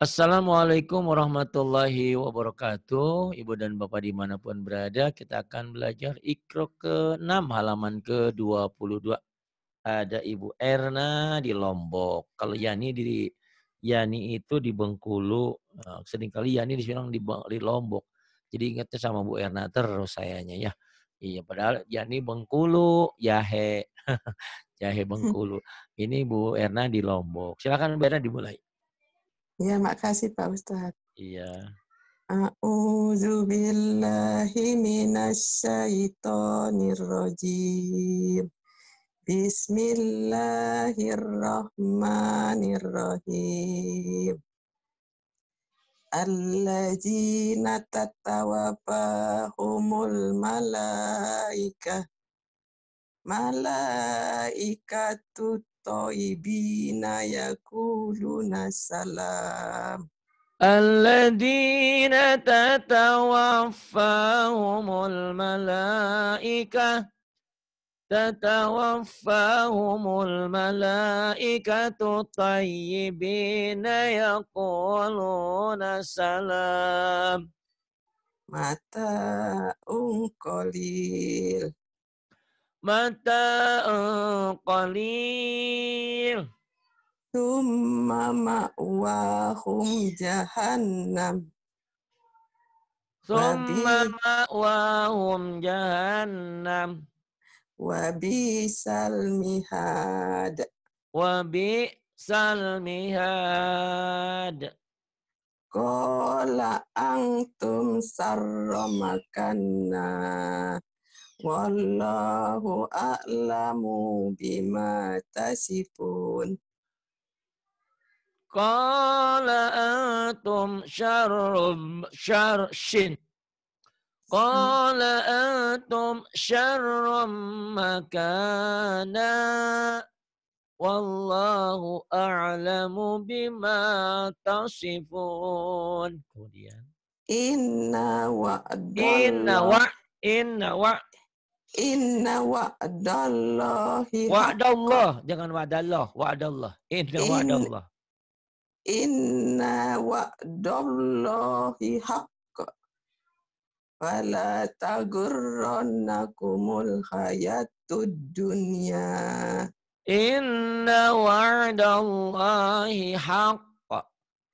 Assalamualaikum warahmatullahi wabarakatuh. Ibu dan Bapak di mana pun berada, kita akan belajar ikro ke-6 halaman ke-22. Ada Ibu Erna di Lombok. Kalau Yani di Yani itu di Bengkulu. Eh, sering kali Yani dibilang di, di Lombok. Jadi ingatnya sama Bu Erna terus sayanya ya. Iya, padahal Yani Bengkulu, Yahe. Jahe Bengkulu. Ini Bu Erna di Lombok. Silakan Bu Erna dimulai. Ya, makasih Pak Ustadz. Iya. A'udzu billahi minasyaitonir rajim. Bismillahirrahmanirrahim. Alladzina tatawaffahumul malaikah malaikatu toibina yakuluna salam. الذين تتوفاهم الملائكة تتوفاهم الملائكة طيبين يقولون سلام متاع قليل Mata qalil. Thumma ma'wahum jahannam. Thumma ma'wahum jahannam. Wabisal mihad. Wabisal mihad. Kola angtum sarromakanna. والله أعلم بما تصفون قال أنتم شر شر شن. قال أنتم شر مكانا. والله أعلم بما تصفون إن وعد إن وعد wa Inna Inna wa'dallahi Wa'dallah, jangan wa'dallah, wa'dallah. Inna In, wa'dallah. Inna wa'dallahi haqq. Fala tagurrannakumul hayatud dunya. Inna wa'dallahi haqq.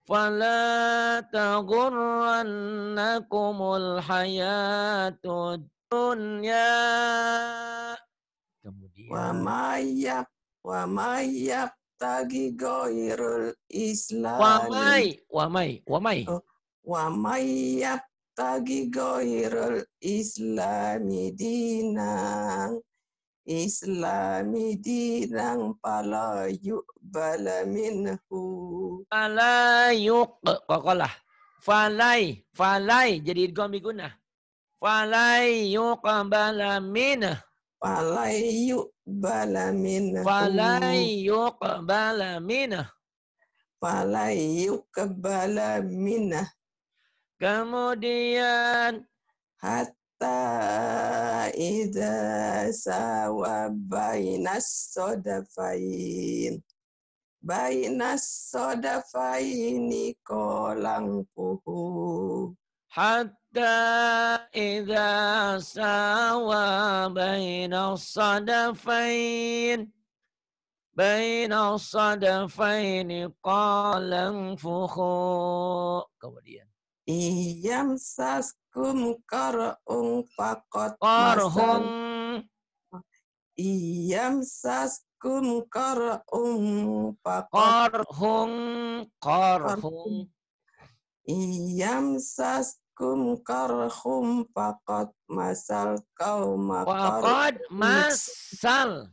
Fala tagurrannakumul hayatud dunya. Kemudian. Wa mayap wa mayap tagi goirul Islam. Wa may wa may wa may. Oh, wa mayap tagi goirul Islami dinang. Islami dinang pala yu'bala minhu. Pala yuq. Kokolah. Falai. Falai. Jadi idgham bigunah. Falai yuqbala minah. Falai yuqbala minah. Falai yuqbala minah. Falai yuqbala minah. Kemudian hatta idza sawa bainas sodafain bainas sodafaini kolang puhu hatta إذا ساوى بين الصدفين بين الصدفين قال انفخوا kemudian Iyam saskum karung fakot karhum Iyam saskum karung fakot karhum karhum Iyam saskum kum karhum fakat masal kau makar masal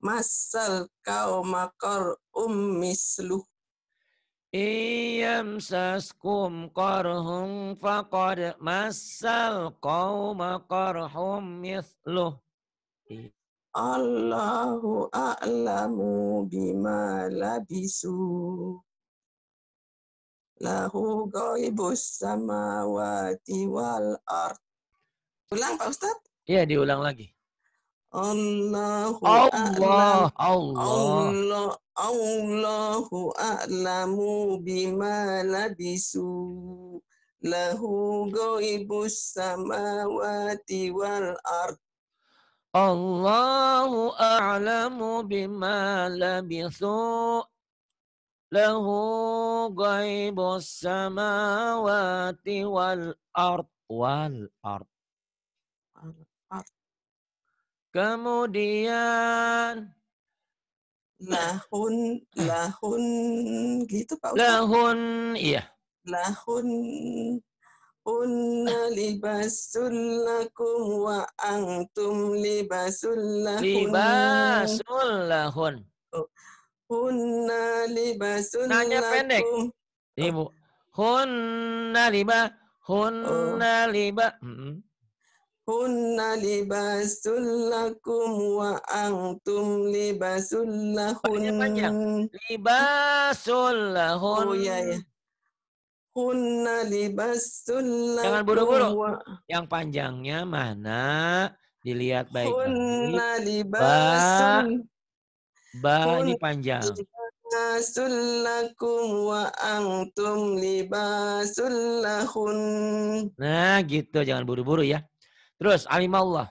masal kau makar um misluh Iyam saskum karhum faqad masal qawma karhum misluh. Allahu a'lamu bima labisu. Lahu ghaibus samawati wal ard. Ulang Pak Ustaz? Iya, diulang lagi. Allahu Allah. Allah. Allah Allahu a'lamu bima labisu lahu ghaibus samawati wal ard Allahu a'lamu bima labithu samawati wal ard wal ard. Kemudian lahun lahun gitu Pak Ustaz. lahun iya lahun Hunna libasul lakum wa antum libasul lahun. libasul lahun. Hunna libasul Nanya pendek. Ibu. Hunna liba hunna liba. Mm-mm. Hunna libasul lakum wa antum libasul lahun. Panjang, panjang. Libasul lahun. Oh iya ya. Hunna libasul lakum. Jangan buru-buru. wa- Yang panjangnya mana? Dilihat baik-baik. Hunna libasul Ba ini Hun- panjang. libasul lakum wa antum libasul lahun. Nah, gitu. Jangan buru-buru ya. Terus alimallah.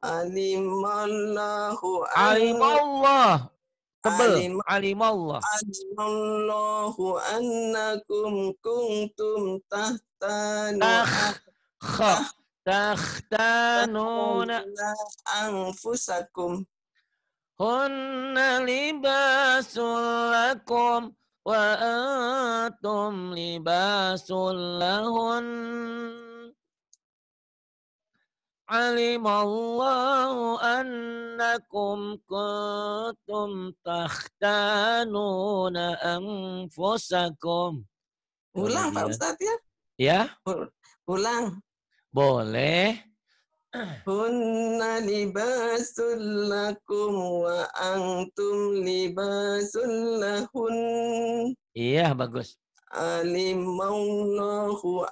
Alimallahu Alimallah. Tebel. Alim- Alimallah. Alimallahu annakum kuntum tahtanu Takh. Takhtanuna. anfusakum. Hunna libasul lakum wa antum libasul lahun. Alimallahu annakum kuntum takhtanuna anfusakum. Ulang Pak Kemudian- Ustadz ya. Ya, Ulang. boleh. Hunna libasul lakum wa antum libasul lahun. Iya, bagus. Alimallahu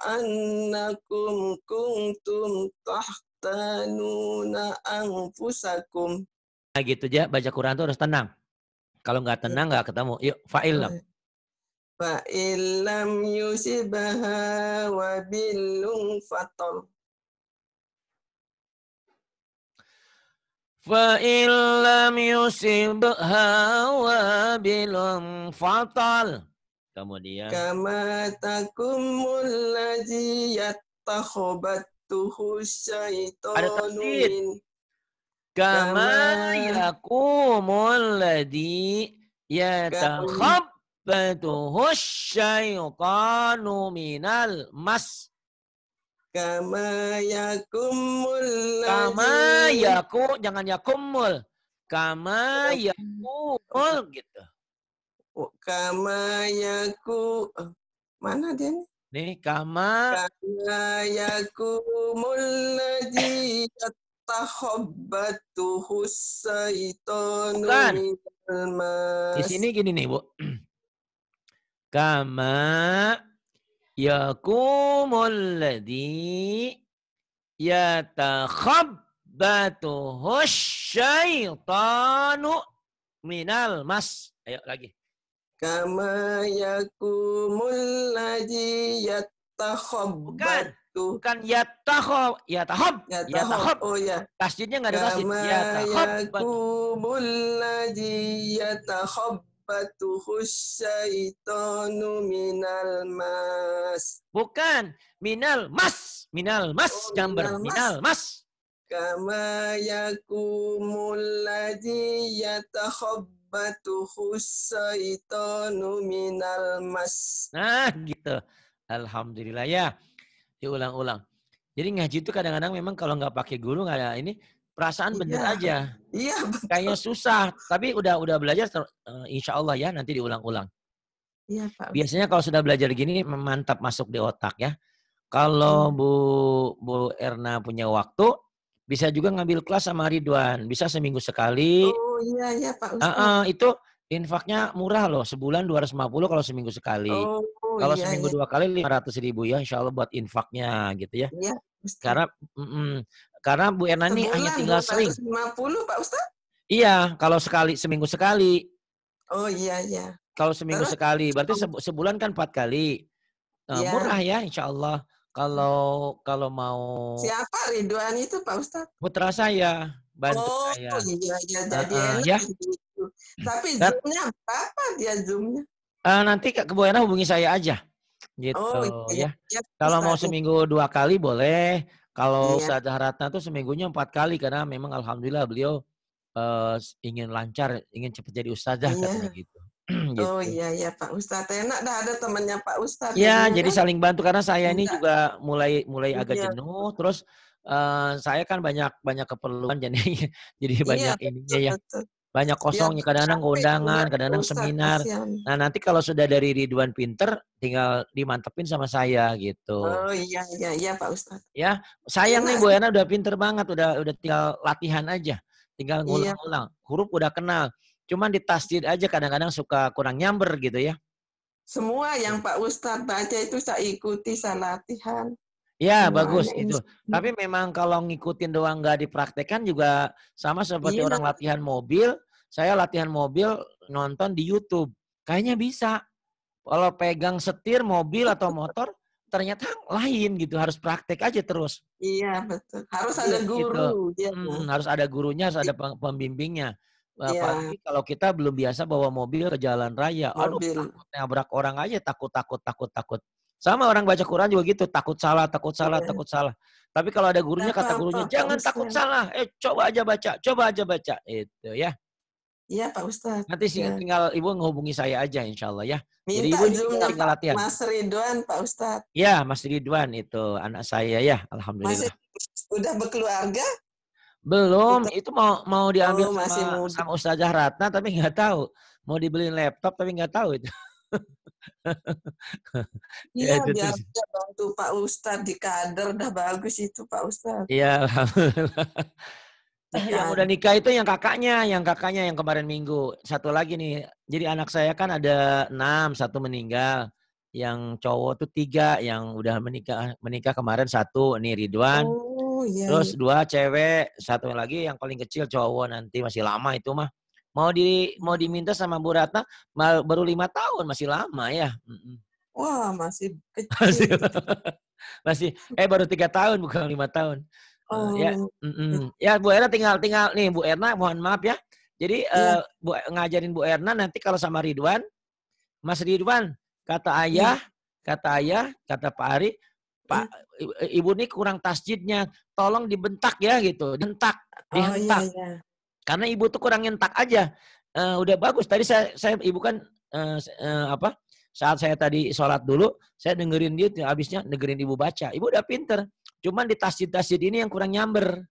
annakum kuntum tahtanuna anfusakum. Nah, gitu aja. Baca Quran tuh harus tenang. Kalau nggak tenang nggak ketemu. Yuk, fa'il dong. Fa illam yusibha wa billun fatal. فإن لم يصبها وابل فطل kemudian Kama takumul ladzi yattakhobatuhu syaitanu tasdid. min kama kama- yakumul ladzi yatakhabbatuhu syaitanu minal mas kama yakumul kama yaku jangan yakumul kama yakumul gitu kama yaku mana dia nih? nih kama Kama yakumul ladzi yatakhabbatuhu syaitanu Bukan. Di sini gini nih, Bu. Kama yakumul ladzi yatakhabbatuhu syaitanu minal mas. Ayo lagi. Kama yakumul ladzi Bukan. yatakhabbatu Bukan yatakhab, yatahab, yatahab. yatahab. Oh ya. Tasjidnya nggak ada tasjid. Kama Yatahab. Yatakhabbatuhu syaitanu minal mas. Bukan. Minal mas. Minal mas. Oh, Gambar. minal mas. Minal mas. Kama yakumul ladzi yatakhabbatuhu syaitanu minal mas. Nah, gitu. Alhamdulillah ya. Diulang-ulang. Jadi ngaji itu kadang-kadang memang kalau nggak pakai guru nggak ada ini perasaan bener Iya. aja. Iya, betul. Kayaknya susah. Tapi udah udah belajar eh, insya Allah ya nanti diulang-ulang. Iya, Pak. Biasanya kalau sudah belajar gini mantap masuk di otak ya. Kalau Hmm. Bu Bu Erna punya waktu bisa juga ngambil kelas sama Ridwan. Bisa seminggu sekali. Oh iya, iya Pak Ustaz. ah, itu infaknya murah loh. Sebulan 250 kalau seminggu sekali. Oh Kalau iya, seminggu iya. dua kali 500 ribu ya, insya Allah buat infaknya gitu ya. Iya, Ustaz. Karena mm, karena Bu Erna ini hanya tinggal sering. 250 Pak Ustaz? Iya, kalau sekali seminggu sekali. Oh iya iya. Kalau seminggu Terus? sekali, berarti sebu- sebulan kan empat kali. Nah, Iya. Murah ya, insya Allah. Kalau kalau mau Siapa Ridwan itu Pak Ustaz? putra saya, bantu oh saya. iya iya jadi Heeh, enak ya. gitu. Tapi zoomnya berapa dia zoomnya? Eh, nanti ke Bu Erna hubungi saya aja, gitu Oh iya. ya. Ya, Kalau mau seminggu dua kali boleh. Kalau Iya. Ustazah Ratna tuh seminggunya empat kali karena memang alhamdulillah beliau eh, ingin lancar, ingin cepat jadi ustazah Iya. katanya gitu. gitu. Oh iya iya Pak Ustadz enak dah ada temannya Pak Ustadz. Ya, jadinya jadi kan. saling bantu karena saya ini Enggak. juga mulai mulai agak Iya. jenuh, terus eh, saya kan banyak banyak keperluan jadi jadi Iya, banyak betul, ininya ya, betul. Banyak kosongnya kadang-kadang undangan, kadang-kadang seminar. kasihan. Nah, nanti kalau sudah dari Ridwan Pinter tinggal dimantepin sama saya gitu. Oh iya iya iya Pak Ustadz. Sayang nih Bu Ena udah pinter banget, udah udah tinggal latihan aja. Tinggal Iya. ngulang-ngulang. Huruf udah kenal. Cuman di tasdid aja kadang-kadang suka kurang nyamber gitu ya. Semua yang Pak Ustadz baca itu saya ikuti, saya latihan. Ya, bagus ini itu. semua. Tapi memang kalau ngikutin doang nggak dipraktekkan juga sama seperti Iya. orang latihan mobil. Saya latihan mobil nonton di YouTube. Kayaknya bisa. Kalau pegang setir mobil atau motor ternyata lain gitu. Harus praktek aja terus. Iya betul. Harus Iya, ada gitu. guru. Dia Mm, harus ada gurunya, harus ada pem- pembimbingnya. Iya. Apalagi kalau kita belum biasa bawa mobil ke jalan raya. Aduh, mobil. takut nabrak orang aja takut, takut, takut, takut. Sama orang baca Quran juga gitu, takut salah, takut salah, Iya. takut salah. Tapi kalau ada gurunya kata Apa-apa, gurunya Pak jangan takut salah, eh coba aja baca, coba aja baca. Itu ya. Iya Pak Ustadz. Nanti sih Ya. tinggal ibu menghubungi saya aja insya Allah ya. Jadi Minta ibu tinggal, zoomnya tinggal Pak latihan. Mas Ridwan Pak Ustadz. Ya, Mas Ridwan itu anak saya ya, alhamdulillah. Masih udah berkeluarga? Belum, Udah- itu mau mau diambil Oh, masih sama sama Ustazah Ratna tapi nggak tahu. Mau dibeliin laptop tapi nggak tahu itu. Ya, Iya terus. dia bantu Pak Ustadz di kader udah bagus itu Pak Ustadz. Iya, alhamdulillah. Di yang udah nikah itu yang kakaknya, yang kakaknya yang kemarin minggu. Satu lagi nih, jadi anak saya kan ada enam, satu meninggal. Yang cowok tuh tiga, yang udah menikah menikah kemarin satu, nih Ridwan. Oh iya. Terus iya. dua cewek, satu lagi yang paling kecil cowok nanti masih lama itu mah. Mau di mau diminta sama Bu Ratna baru lima tahun masih lama ya. Wah masih kecil. masih eh baru tiga tahun bukan lima tahun. Eh, Oh, ya, mm-mm. ya Bu Erna tinggal tinggal nih Bu Erna mohon maaf ya. Jadi Iya. eh, Bu ngajarin Bu Erna nanti kalau sama Ridwan, Mas Ridwan kata ayah, kata ayah, kata Pak Ari, Pak i- Ibu ini kurang tasjidnya, tolong dibentak ya gitu, dihentak, oh iya iya. Karena ibu tuh kurang nyentak aja. Eh, udah bagus. Tadi saya, saya ibu kan s- eh, apa? Saat saya tadi sholat dulu, saya dengerin dia habisnya dengerin ibu baca. Ibu udah pinter. Cuman di tasjid-tasjid ini yang kurang nyamber.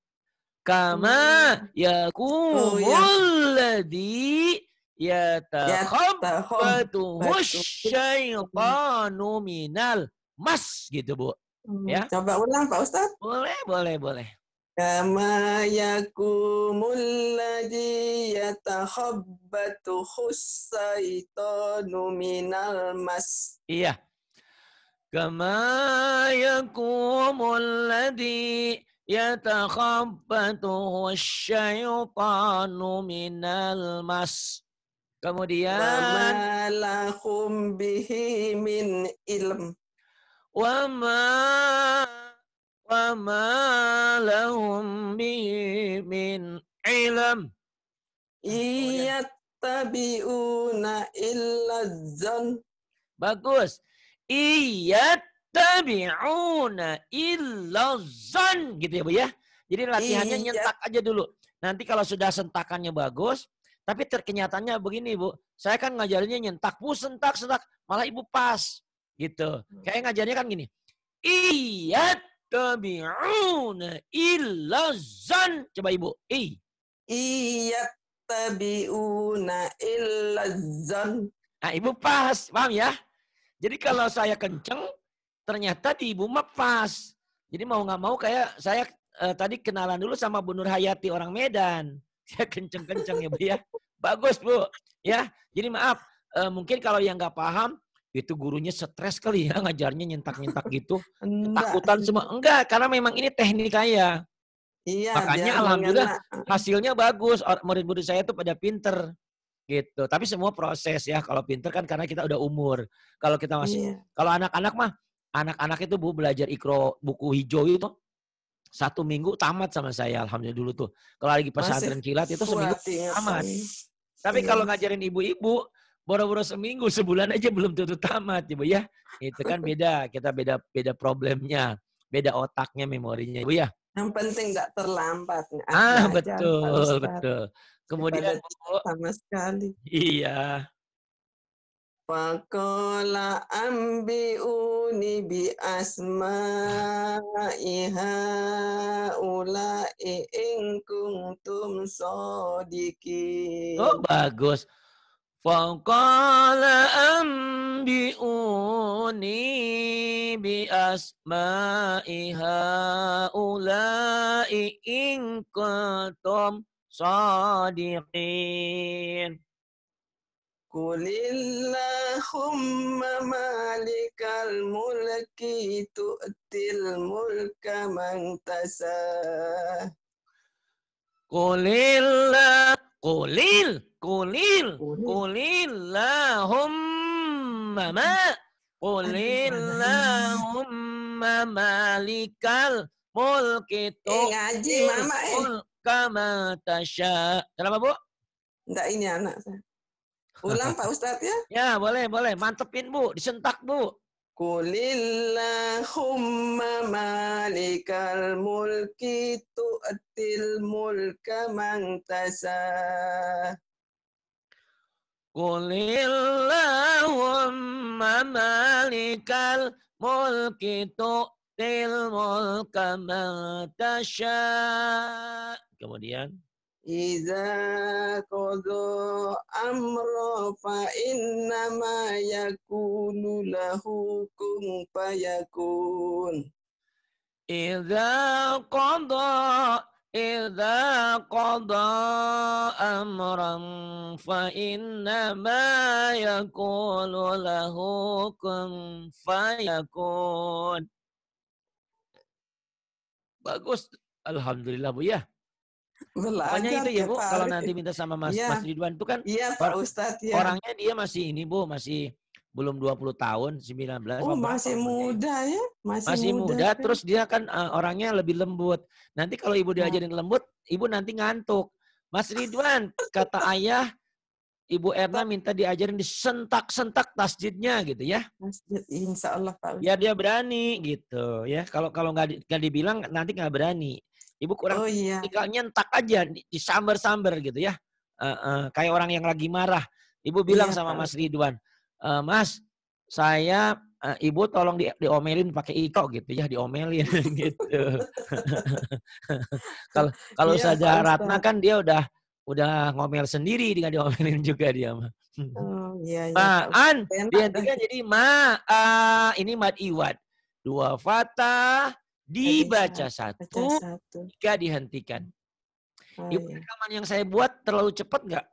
Kama iya. yakumul ladzi yatakhabbatu Yatakhabbatu syaitanu minal mas gitu Bu. Hmm, Ya. Coba ulang Pak Ustadz. Boleh, boleh, boleh. Yakumul ladzi yatakhabbatu khusaitanu minal mas. Iya. Kama yakumul ladzi yatakhabbathu syaitanu mas. Wa Kemudian ma lahum bihi min ilm. wa ma lahum bihi min ilm. Iyattabi'una illa zon. Bagus. Iyattabi'una illa zan gitu ya Bu ya. Jadi latihannya Iya. nyentak aja dulu. Nanti kalau sudah sentakannya bagus, tapi terkenyataannya begini Bu. Saya kan ngajarinnya nyentak, Bu sentak, sentak. Malah Ibu pas gitu. Kayak ngajarnya kan gini. Iyattabi'una illa zan. Coba Ibu. I. Iyattabi'una illa zon. Nah, Ibu pas. Paham ya? Jadi kalau saya kenceng, ternyata di Ibu mah pas. Jadi mau nggak mau kayak saya eh, tadi kenalan dulu sama Bu Nur Hayati orang Medan. Saya kenceng-kenceng ya Bu ya. Bagus Bu. Ya, jadi maaf. eh, mungkin kalau yang nggak paham, Itu gurunya stres kali ya ngajarnya nyentak-nyentak gitu. Enggak. Takutan semua. Enggak, karena memang ini teknik saya. Iya, Makanya alhamdulillah mengena. hasilnya bagus. Murid-murid saya tuh pada pinter gitu. Tapi semua proses ya. Kalau pinter kan karena kita udah umur. Kalau kita masih Iya. kalau anak-anak mah anak-anak itu Bu belajar ikro buku hijau itu satu minggu tamat sama saya alhamdulillah dulu tuh. Kalau lagi pesantren kilat itu seminggu tamat. Tapi Iya. kalau ngajarin ibu-ibu boro-boro seminggu sebulan aja belum tentu tamat Ibu ya. Itu kan beda, kita beda beda problemnya, beda otaknya, memorinya Ibu ya. Yang penting nggak terlambat. Ah, betul, betul. Kemudian Bu, sama sekali. iya. Faqala ambiuni bi asma'iha ula'i in kuntum sadiqin. Oh, bagus. Faqala ambi'uni bi asma'i haula'i in kuntum sadiqin. Qulillahumma malikal mulki tu'til mulka man tasah. Qulillah, qulil, qulil, Qulil. qulillahumma ma, qulillahumma malikal mulki Eh ngaji mama eh. mulka ma tasya. Kenapa Bu? Enggak ini anak saya. Ulang Pak Ustadz ya. Ya boleh, boleh. Mantepin Bu, disentak Bu. Qulillahumma malikal mulki tu'til mulka man tasah. Qulillahumma malikal mulki tu'til mulka ma tasya. Kemudian Iza qadha amra fa innama yakunu lahu kun fayakun. idza qada idza qada amran fa inna ma yaqulu lahu kun fayakun. Bagus. Alhamdulillah Bu ya. Pokoknya Belajar itu ya tiap Bu, kalau hari. nanti minta sama Mas Iya. Mas Ridwan itu kan Iya Pak Ustadz ya. orangnya dia masih ini Bu, masih belum 20 tahun, 19 oh masih muda ya. Masih, Masih muda, kan? terus dia kan eh, orangnya lebih lembut. Nanti kalau ibu Oh. diajarin lembut, ibu nanti ngantuk. Mas Ridwan, kata ayah, Ibu Erna minta diajarin disentak-sentak tasjidnya gitu ya. Masjid Insya Allah Pak. Biar dia berani gitu ya. Kalau kalau nggak di- nggak dibilang nanti nggak berani. Ibu kurang Oh iya. tinggal nyentak aja, di- disamber-samber gitu ya. Eh, eh, kayak orang yang lagi marah. Ibu bilang Iya, sama Mas Ridwan, "Eh, Mas, saya eh, ibu tolong di, diomelin pakai iko gitu ya, diomelin gitu. Kalau kalau Iya, saja Ratna kan dia udah udah ngomel sendiri dengan diomelin juga dia mah. Oh iya iya. Ma'an Enak dihentikan jadi ma'a ini mad iwad. Dua fatah dibaca Baca satu satu. jika dihentikan. Oh, Ibu iya. rekaman yang saya buat terlalu cepat nggak?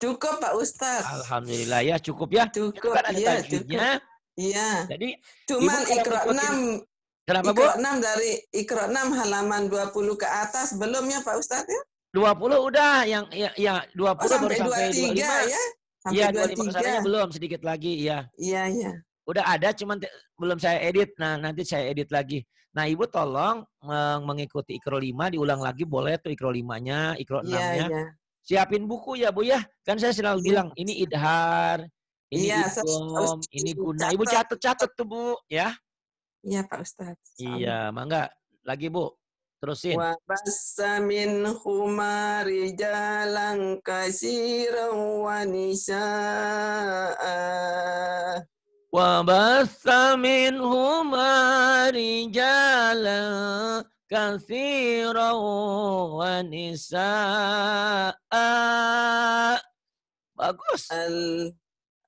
Cukup Pak Ustadz. Alhamdulillah ya cukup ya. Cukup. kan ada Iya cukup. tajwidnya. Iya. Jadi Cuman ngikutin- 6 kenapa Bu? Iqra 6 dari Iqra 6 halaman 20 ke atas belum ya Pak Ustadz ya? 20 udah yang ya, ya 20 Oh, baru sampai sampai 23 25. ya? Sampai Iya 25 23. ke sananya belum sedikit lagi ya. Iya iya. Udah ada cuman belum saya edit. Nah, nanti saya edit lagi. Nah, Ibu tolong meng- mengikuti Ikro 5 diulang lagi boleh tuh Ikro 5-nya, Ikro Iya 6-nya. iya. Siapin buku ya, Bu ya. Kan saya selalu Iya, bilang ini idhar, ini idgham, harus ini guna. Ibu catet-catet tuh, Bu, ya. Iya Pak Ustadz. Iya, mangga. Lagi, Bu. Terusin. Wa bassa rijalan katsiran wa nisaa. Rijalan katsiran wa nisaa. Bagus. Al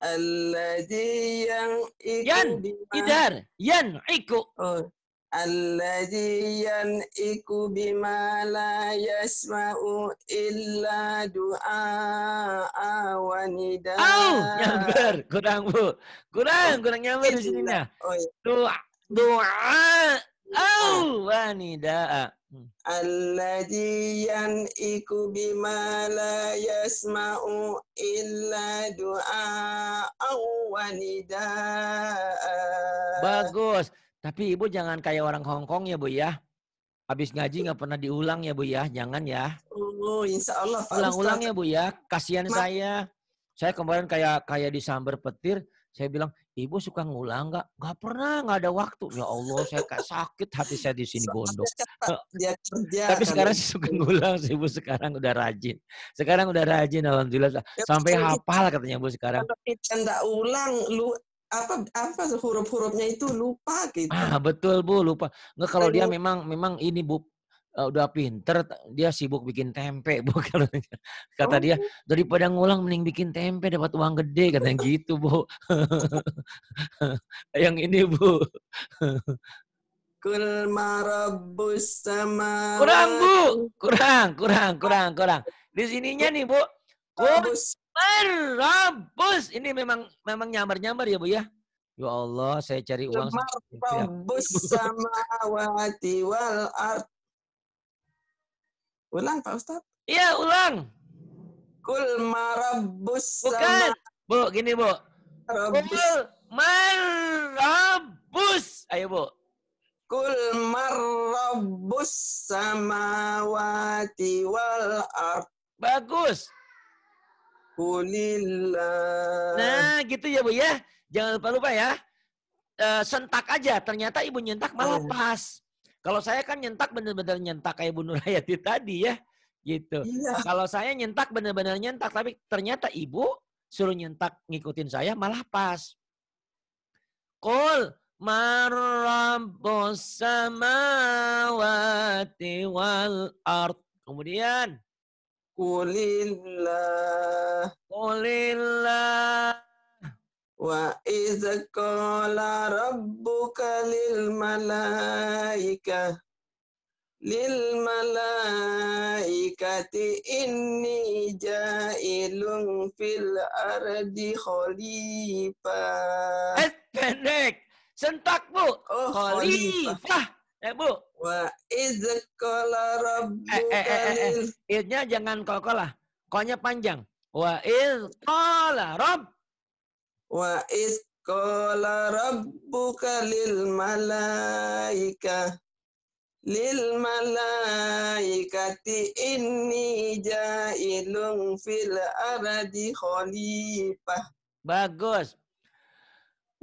alladhi yang Yan, Idar, yan, iku. Oh, Yan'iku bima la yasma'u illa du'a wa nida. Au, nyamber. Kurang, Bu. Kurang, kurang nyamber di sininya. Oh, iya. Doa, doa, au, wanida. Hmm. Alladhi yan'iku bima la yasma'u illa du'a wa nida'a. Bagus. Tapi Ibu jangan kayak orang Hongkong ya Bu ya. Habis ngaji nggak pernah diulang ya Bu ya. Jangan ya. Oh, insya Allah Ulang-ulang ya Bu ya. Kasihan Ma- saya. Saya kemarin kayak kayak disambar petir. Saya bilang, Ibu suka ngulang nggak? Nggak pernah, nggak ada waktu. Ya Allah, saya kayak sakit hati saya di sini gondok. cepat dia kerja. Tapi sekarang sih suka ngulang sih Bu. Sekarang udah rajin. Sekarang udah rajin, Alhamdulillah. Sampai hafal katanya Bu sekarang. Kalau kita nggak ulang, lu apa apa huruf-hurufnya itu lupa gitu. Ah betul Bu, lupa. Nggak kalau dia Aduh. memang memang ini Bu eh, udah pinter, dia sibuk bikin tempe Bu kalau kata dia Oh, daripada ngulang mending bikin tempe dapat uang gede katanya gitu Bu. Yang ini Bu. Kul sama. Kurang Bu, kurang, kurang, kurang, kurang. Di sininya nih Bu. Kul Marabus. Ini memang memang nyambar-nyambar ya Bu ya. Ya Allah, saya cari uang gitu ya. Samawati wal ard. Ulang Pak Ustaz. Iya, ulang. Kul marabbus Bukan. Bu, gini Bu. Rabbus. Kul marabus. Ayo Bu. Kul marabbus samawati wal ard. Bagus. Kulillah. Nah, gitu ya Bu ya. Jangan lupa-lupa ya. Eh, sentak aja. Ternyata Ibu nyentak malah Oh. pas. Kalau saya kan nyentak bener-bener nyentak kayak Bu Nurhayati tadi ya. Gitu. Iya. Kalau saya nyentak bener-bener nyentak. Tapi ternyata Ibu suruh nyentak ngikutin saya malah pas. Qul marabbus samawati wal ard. Kemudian Kulillah. Qulillah. Wa iz qala rabbuka lil malaika lil malaikati inni ja'ilun fil ardi khalifah. Eh, pendek. Sentak, Bu. Oh, khalifah. Khalifah. Eh, Bu. Wa iz qala rabbuka eh, eh, eh. lil Idnya jangan kol-kol lah. Kolnya panjang. Wa iz qala rabb. Wa iz qala rabbuka lil malaika lil malaikati inni ja'ilun fil ardi khalifah. Bagus.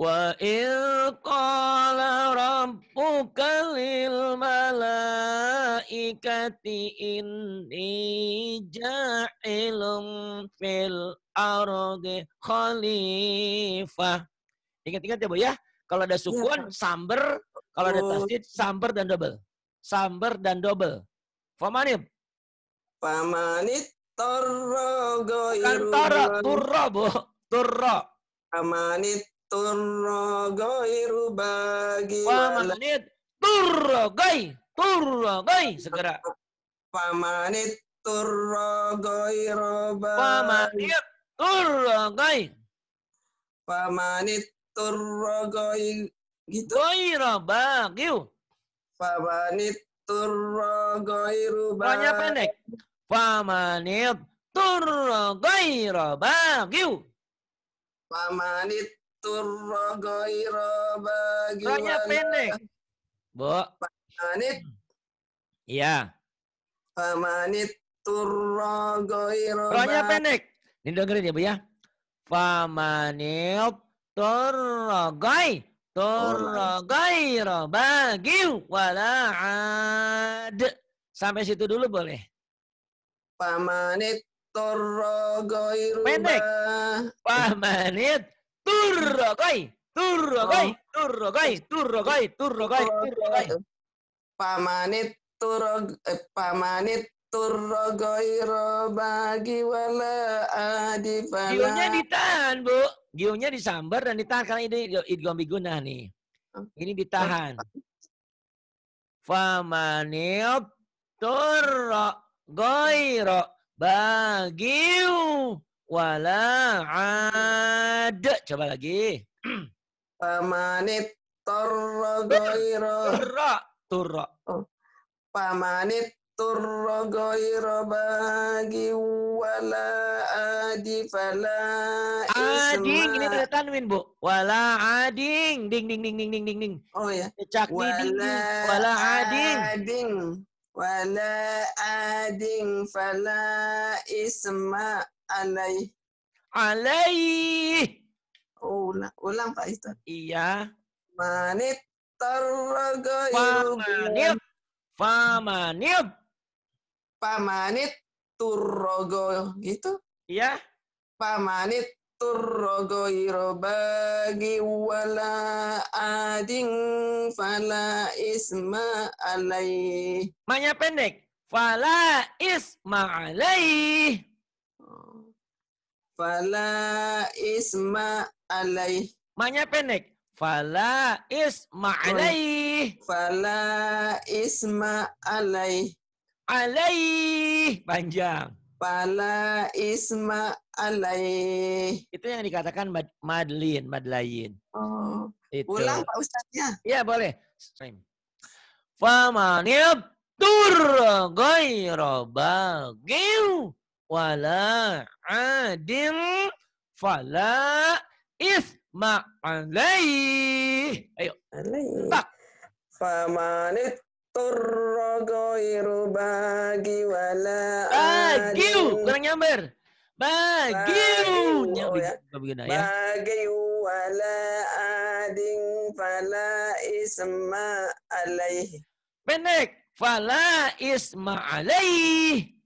Wa iz qala rabbuka lil malaikati inni ja'ilun fil ardi khalifah. Ingat-ingat ya Bu ya. Kalau ada sukun, samber. Kalau ada tasdid, samber dan double. Samber dan double. Famanib. Pamanit torro tara, turra Bu. Turra. Pamanit torro goiru bagi wala Famanib. Turra, gai. Turra, gai. Segera. Pamanit turro goiru bagi Pamanib. Turra, gai. Pamanit turro goiru gitu Goira bagiu. Pamanit turro goiru Rohnya bagi pendek. Famanib. Turra, gaira bagiu. Pamanit goiru bagi pendek. Bu. Pamanit Iya. Pamanit Rohnya bagi pendek. Ini dengerin ya Bu ya. Famanib. Turra, gai. Turra, gaira bagiu. Wala ad. Sampai situ dulu boleh. Pamanit goiru Pendek. bagi Pamanit. Turra, gai. Turra, gai. Turra, gai. Turra, gai. Turra, gai. Turra, gai. Pamanit turo eh, pamanit turo goiro bagi wala adi Giunya ditahan, Bu. Giunya disambar dan ditahan karena ini idgham bigunah nih. Oh. Ini ditahan. famanib turra goiro bagiu wala ada. Coba lagi. Pamanit torro goiro. Turra. Turra. Pamanit turro goiro bagi wala adi fala Ading, ini ada tanwin, Bu. Wala ading. Ding, ding, ding, ding, ding, ding, ding. Oh ya. Cak di ding, ding. Wala ading. ading. Wala ading fala isma alai. Alaih. Oh, ulang, ulang Pak Ustaz. Iya. Manit tarrogoiru Famanib. Famanib. pamanit turrogo gitu. Iya. Pamanit turrogoiru bagi wala ading fala isma alai. Maknya pendek. Fala isma alaih. Fala isma alai. Maknya pendek. Fala isma alaih. Fala isma alai. Alaih. Panjang. Fala isma alai. Itu yang dikatakan mad madlin, madlayin. Oh, Itu. ulang Pak Ustaznya. Iya boleh. Famanib tur gaira bagiu wala adin fala isma alaih. Ayo. Tak. Famanit turrogoiru bagi wala Bagiu. adin Kurang nyamber. Bagiu. Bagiu. Oh, ya. Ya. bagi wala adin fala isma alaihi. Pendek. Fala isma alaih.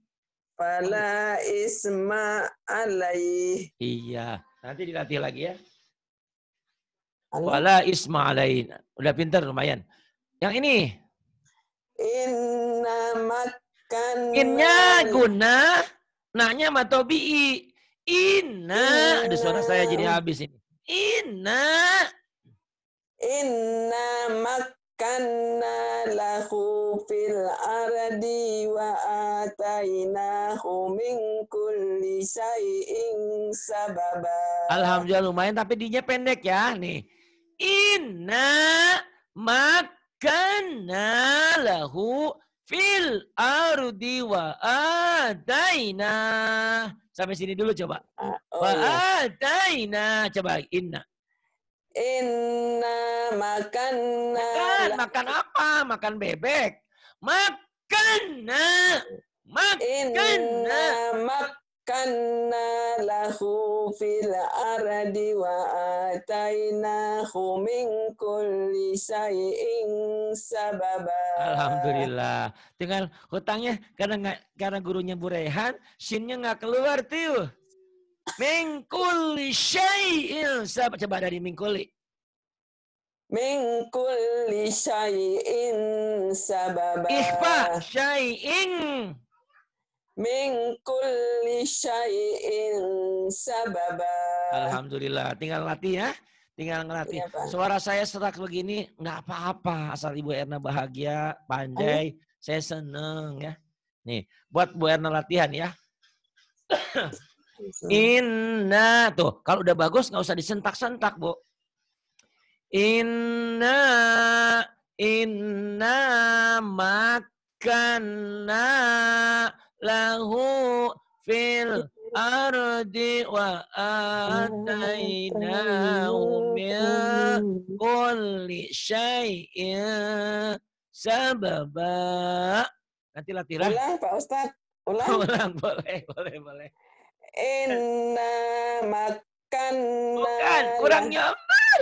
Fala isma alaihi. Iya. Nanti dilatih lagi ya. Wala isma alaih. Udah pintar lumayan. Yang ini. Inna makan Innya guna, naknya matobi'i. Inna. Aduh suara saya jadi habis ini. Inna. Inna makanna lahu fil ardi wa atainahu min kulli syai'in sababa. Alhamdulillah lumayan tapi dinya pendek ya. Nih. Inna makanna lahu fil ardi wa ataina. Sampai sini dulu coba. Ah, Oh, Wa iya. ataina. Coba inna. Inna Makan, la- makan apa? Makan bebek. Makanna. Mak Inna makanna lahu fil ardi wa atainahu min kulli syai'in sababa. Alhamdulillah. Tinggal hutangnya karena nggak karena gurunya Bu Rehan, sinnya nggak keluar tuh. Mingkuli syai'in. Coba coba dari mingkuli. Min kulli syai'in sababa. Ikhfa syai'in. Min kulli syai'in sababa. Alhamdulillah. Tinggal latih ya. Tinggal ngelatih. Iya, Pak. Suara saya serak begini nggak apa-apa. Asal Ibu Erna bahagia, pandai. Saya seneng ya. Nih, buat Bu Erna latihan ya. Inna tuh kalau udah bagus nggak usah disentak-sentak bu. Inna inna makanna lahu fil ardi wa atainahu min kulli syai'in sababa. Nanti latihan. Ulang Pak Ustad. Ulang. Ulang boleh, boleh, boleh. Inna makanna. Bukan, kurang nyambar.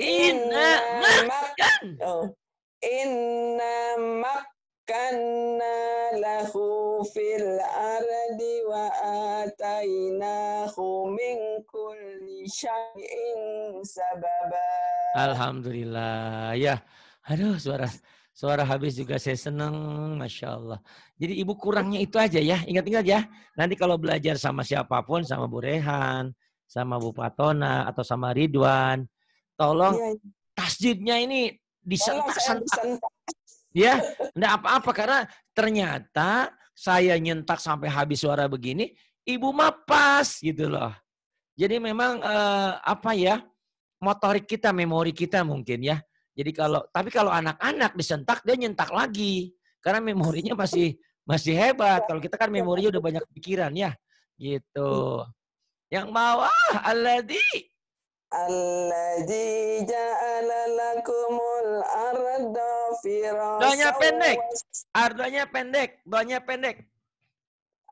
Inna mak. makan. Oh. Inna makanna lahu fil ardi wa atainahu min kulli syai'in sababa. Alhamdulillah. Ya, aduh suara suara habis juga saya senang, masya Allah. Jadi ibu kurangnya itu aja ya, ingat-ingat ya. Nanti kalau belajar sama siapa pun, sama Bu Rehan, sama Bu Patona atau sama Ridwan, tolong Iya, tasjidnya ini disentak-sentak. disentak. Ya, enggak apa-apa karena ternyata saya nyentak sampai habis suara begini, ibu mapas gitu loh. Jadi memang eh, apa ya? motorik kita, memori kita mungkin ya. Jadi kalau tapi kalau anak-anak disentak dia nyentak lagi karena memorinya masih masih hebat. Kalau kita kan memorinya udah banyak pikiran ya. Gitu. Yang bawah alladzi Alladzi ja'ala lakumul arda firasa. Doanya pendek. Ardonya pendek, doanya pendek.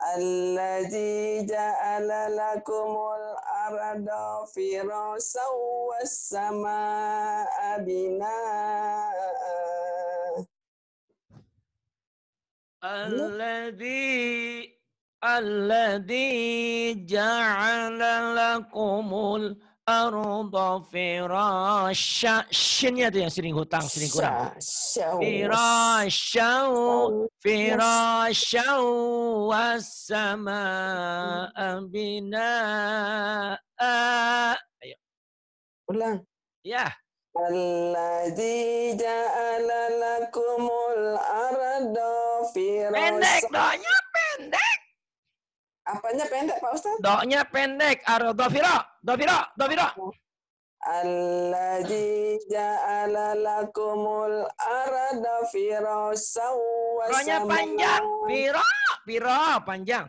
Alladzi ja'ala lakumul arda firasa was samaa binaa. Alladzi alladzi ja'ala lakumul arda firasya. Shinnya tuh yang sering hutang, sering kurang. Firasyau firasyau was-samaa binaa. Ayo. Ulang. Ya. Alladzi ja'ala lakumul arda firasa. Pendek, doanya. Apanya pendek Pak Ustaz? Doanya pendek. Arda fira, dofira, dofira. Alladzi ja'ala lakumul arda firasa was Doanya panjang. Fira, fira, panjang.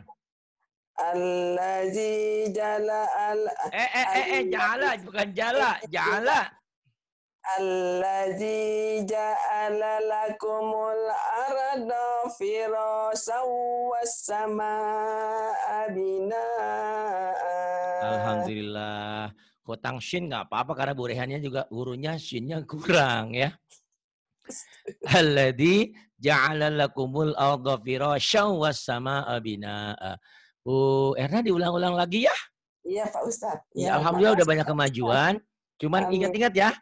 Alladzi jala al Eh, eh, eh, eh, jala, bukan jala, jala. Ja'ala lakumul arda firasa was samaa binaa. Alhamdulillah. Hutang shin nggak apa-apa karena burehannya juga gurunya shinnya kurang ya. Alladzi ja'ala lakumul arda firasyan was samaa binaa. Bu Erna diulang-ulang lagi ya. Iya Pak Ustaz. Ya, Alhamdulillah udah makasih, banyak Pak kemajuan. Cuman ingat-ingat ya.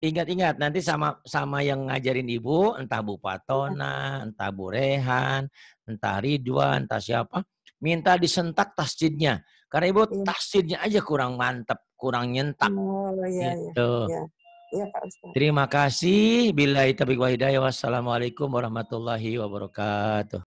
Ingat-ingat nanti sama sama yang ngajarin ibu, entah Bu Patona, entah Bu Rehan, entah Ridwan, entah siapa, minta disentak tasjidnya. Karena ibu Iya. tasjidnya aja kurang mantep, kurang nyentak. Oh iya iya. gitu. Iya. Iya Pak Ustaz. Terima kasih. Bila wa hidayah. Wassalamualaikum warahmatullahi wabarakatuh.